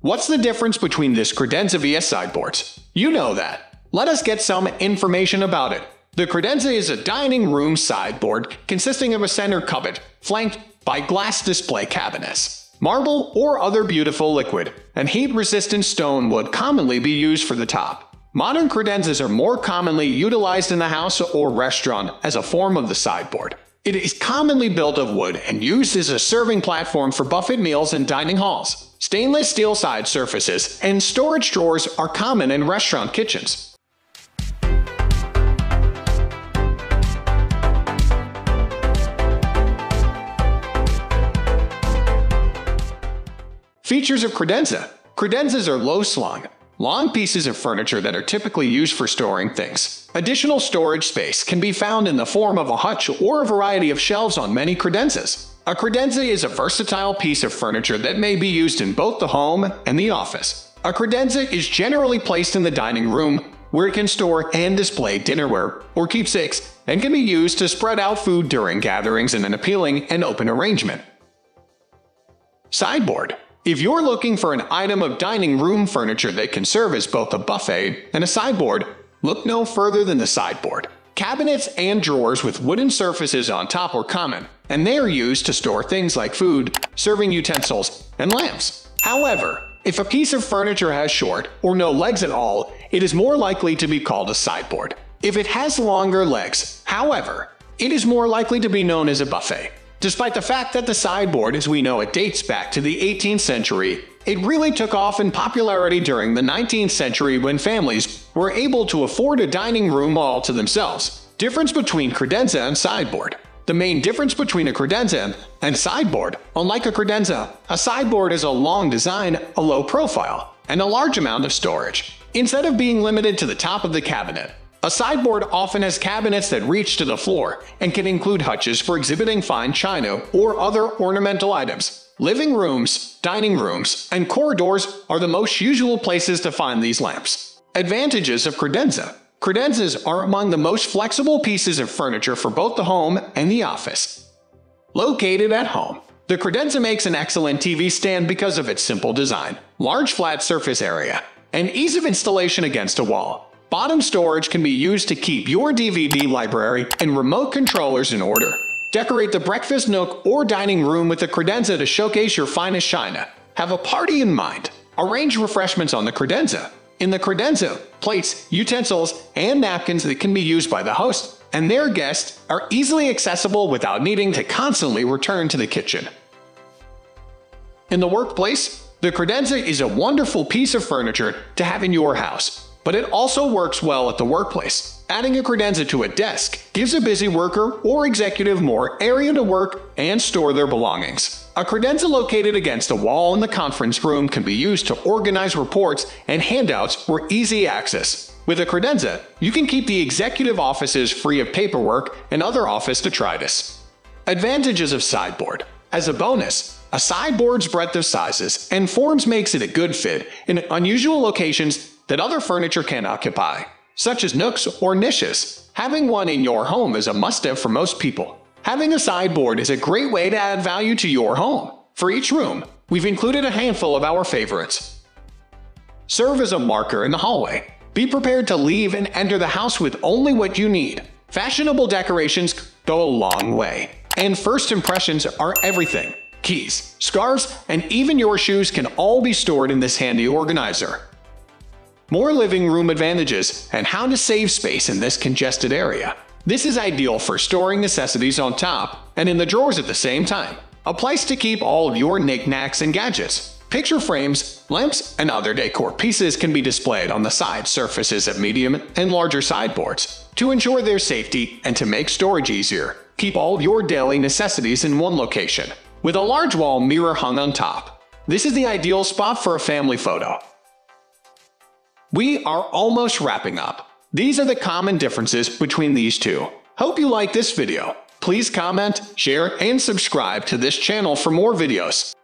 What's the difference between this credenza vs sideboards? You know that. Let us get some information about it. The credenza is a dining room sideboard consisting of a center cupboard, flanked by glass display cabinets. Marble or other beautiful liquid and heat-resistant stone would commonly be used for the top. Modern credenzas are more commonly utilized in the house or restaurant as a form of the sideboard. It is commonly built of wood and used as a serving platform for buffet meals and dining halls. Stainless steel side surfaces and storage drawers are common in restaurant kitchens. Features of credenza. Credenzas are low slung, long pieces of furniture that are typically used for storing things. Additional storage space can be found in the form of a hutch or a variety of shelves on many credenzas. A credenza is a versatile piece of furniture that may be used in both the home and the office. A credenza is generally placed in the dining room, where it can store and display dinnerware or keepsakes, and can be used to spread out food during gatherings in an appealing and open arrangement. Sideboard if you're looking for an item of dining room furniture that can serve as both a buffet and a sideboard, look no further than the sideboard. Cabinets and drawers with wooden surfaces on top are common, and they are used to store things like food, serving utensils, and lamps. However, if a piece of furniture has short or no legs at all, it is more likely to be called a sideboard. If it has longer legs, however, it is more likely to be known as a buffet. Despite the fact that the sideboard as we know it dates back to the 18th century, it really took off in popularity during the 19th century when families were able to afford a dining room all to themselves. Difference between credenza and sideboard. The main difference between a credenza and sideboard, unlike a credenza, a sideboard is a long design, a low profile, and a large amount of storage. Instead of being limited to the top of the cabinet, a sideboard often has cabinets that reach to the floor and can include hutches for exhibiting fine china or other ornamental items. Living rooms, dining rooms, and corridors are the most usual places to find these lamps. Advantages of credenza Credenzas are among the most flexible pieces of furniture for both the home and the office. Located at home, the credenza makes an excellent TV stand because of its simple design, large flat surface area, and ease of installation against a wall. Bottom storage can be used to keep your DVD library and remote controllers in order. Decorate the breakfast nook or dining room with a credenza to showcase your finest china. Have a party in mind. Arrange refreshments on the credenza. In the credenza, plates, utensils, and napkins that can be used by the host and their guests are easily accessible without needing to constantly return to the kitchen. In the workplace, the credenza is a wonderful piece of furniture to have in your house but it also works well at the workplace. Adding a credenza to a desk gives a busy worker or executive more area to work and store their belongings. A credenza located against a wall in the conference room can be used to organize reports and handouts for easy access. With a credenza, you can keep the executive offices free of paperwork and other office detritus. Advantages of Sideboard As a bonus, a sideboard's breadth of sizes and forms makes it a good fit in unusual locations that other furniture can occupy, such as nooks or niches. Having one in your home is a must-have for most people. Having a sideboard is a great way to add value to your home. For each room, we've included a handful of our favorites. Serve as a marker in the hallway. Be prepared to leave and enter the house with only what you need. Fashionable decorations go a long way. And first impressions are everything. Keys, scarves, and even your shoes can all be stored in this handy organizer more living room advantages, and how to save space in this congested area. This is ideal for storing necessities on top and in the drawers at the same time. A place to keep all of your knickknacks and gadgets. Picture frames, lamps, and other decor pieces can be displayed on the side surfaces of medium and larger sideboards. To ensure their safety and to make storage easier, keep all of your daily necessities in one location, with a large wall mirror hung on top. This is the ideal spot for a family photo. We are almost wrapping up. These are the common differences between these two. Hope you like this video. Please comment, share, and subscribe to this channel for more videos.